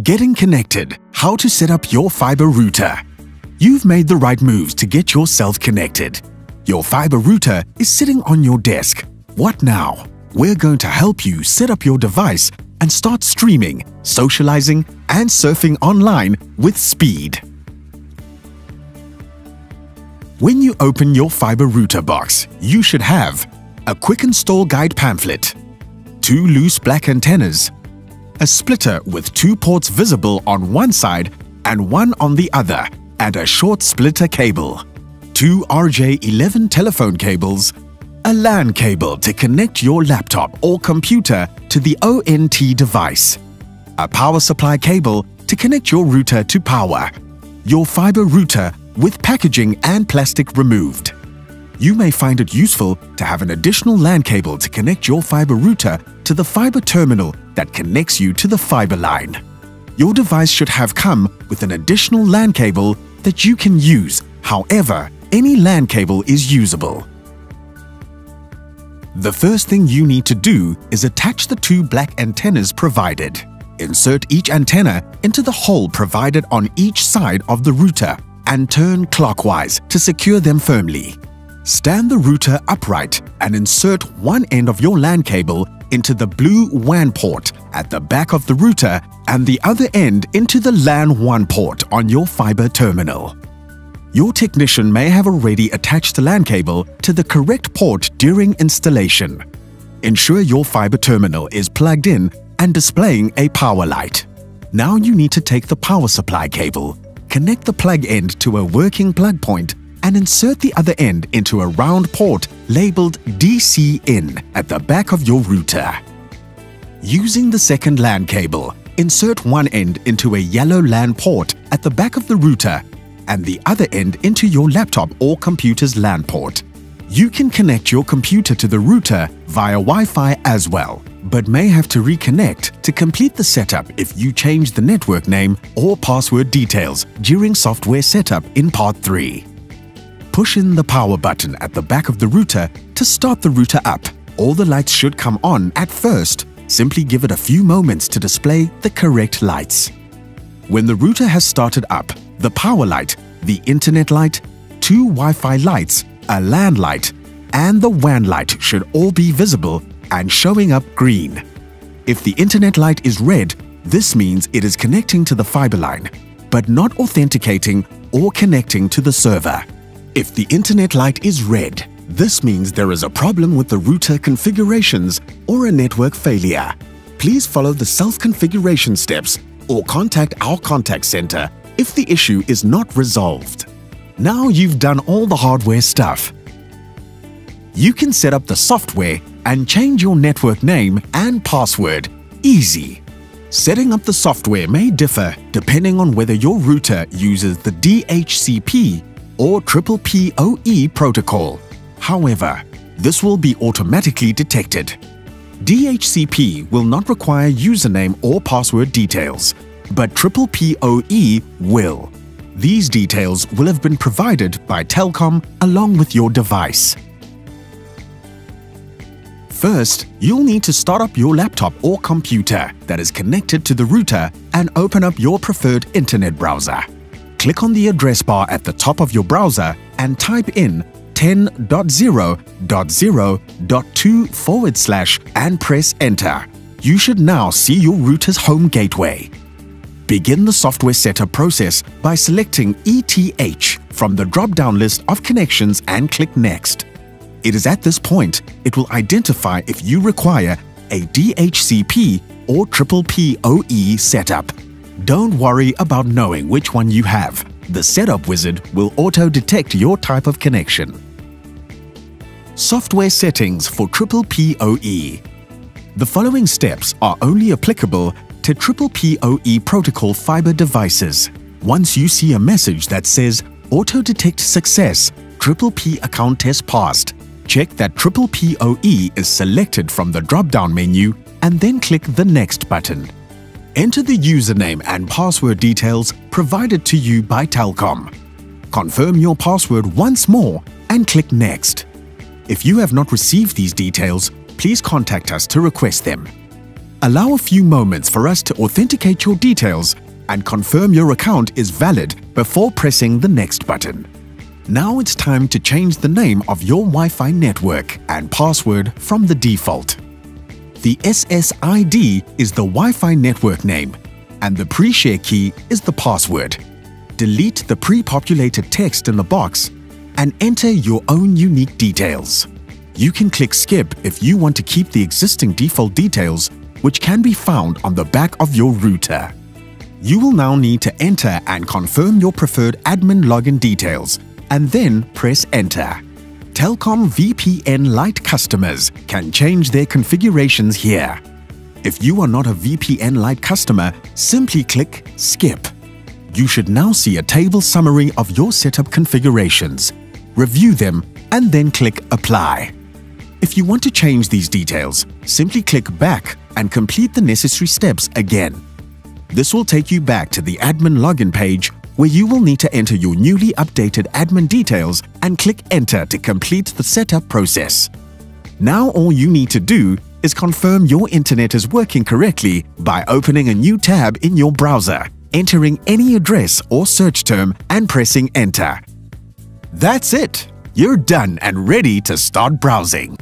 Getting connected. How to set up your fiber router. You've made the right moves to get yourself connected. Your fiber router is sitting on your desk. What now? We're going to help you set up your device and start streaming, socializing, and surfing online with speed. When you open your fiber router box, you should have a quick install guide pamphlet, two loose black antennas, a splitter with two ports visible on one side and one on the other, and a short splitter cable. Two RJ11 telephone cables, a LAN cable to connect your laptop or computer to the ONT device, a power supply cable to connect your router to power, your fiber router with packaging and plastic removed. You may find it useful to have an additional LAN cable to connect your fiber router to the fiber terminal that connects you to the fiber line. Your device should have come with an additional LAN cable that you can use, however, any LAN cable is usable. The first thing you need to do is attach the two black antennas provided. Insert each antenna into the hole provided on each side of the router and turn clockwise to secure them firmly. Stand the router upright and insert one end of your LAN cable into the blue WAN port at the back of the router and the other end into the LAN 1 port on your fiber terminal. Your technician may have already attached the LAN cable to the correct port during installation. Ensure your fiber terminal is plugged in and displaying a power light. Now you need to take the power supply cable, connect the plug end to a working plug point and insert the other end into a round port labeled DC in at the back of your router. Using the second LAN cable, insert one end into a yellow LAN port at the back of the router and the other end into your laptop or computer's LAN port. You can connect your computer to the router via Wi-Fi as well, but may have to reconnect to complete the setup if you change the network name or password details during software setup in Part 3 push in the power button at the back of the router to start the router up. All the lights should come on at first. Simply give it a few moments to display the correct lights. When the router has started up, the power light, the internet light, two Wi-Fi lights, a LAN light, and the WAN light should all be visible and showing up green. If the internet light is red, this means it is connecting to the fiber line, but not authenticating or connecting to the server. If the internet light is red, this means there is a problem with the router configurations or a network failure. Please follow the self-configuration steps or contact our contact center if the issue is not resolved. Now you've done all the hardware stuff. You can set up the software and change your network name and password. Easy. Setting up the software may differ depending on whether your router uses the DHCP or Triple PoE protocol. However, this will be automatically detected. DHCP will not require username or password details, but Triple PoE will. These details will have been provided by Telkom along with your device. First, you'll need to start up your laptop or computer that is connected to the router and open up your preferred internet browser click on the address bar at the top of your browser and type in 10.0.0.2 forward slash and press enter. You should now see your router's home gateway. Begin the software setup process by selecting ETH from the drop-down list of connections and click Next. It is at this point it will identify if you require a DHCP or Triple PoE setup. Don't worry about knowing which one you have. The setup wizard will auto-detect your type of connection. Software settings for Triple PoE. The following steps are only applicable to Triple PoE protocol fiber devices. Once you see a message that says Auto-detect success, Triple P account test passed, check that Triple PoE is selected from the drop-down menu and then click the Next button. Enter the username and password details provided to you by Telkom. Confirm your password once more and click Next. If you have not received these details, please contact us to request them. Allow a few moments for us to authenticate your details and confirm your account is valid before pressing the next button. Now it's time to change the name of your Wi-Fi network and password from the default. The SSID is the Wi-Fi network name and the pre-share key is the password. Delete the pre-populated text in the box and enter your own unique details. You can click Skip if you want to keep the existing default details which can be found on the back of your router. You will now need to enter and confirm your preferred admin login details and then press Enter. Telkom VPN Lite customers can change their configurations here. If you are not a VPN Lite customer, simply click Skip. You should now see a table summary of your setup configurations. Review them and then click Apply. If you want to change these details, simply click Back and complete the necessary steps again. This will take you back to the admin login page where you will need to enter your newly updated admin details and click Enter to complete the setup process. Now all you need to do is confirm your internet is working correctly by opening a new tab in your browser, entering any address or search term and pressing Enter. That's it! You're done and ready to start browsing.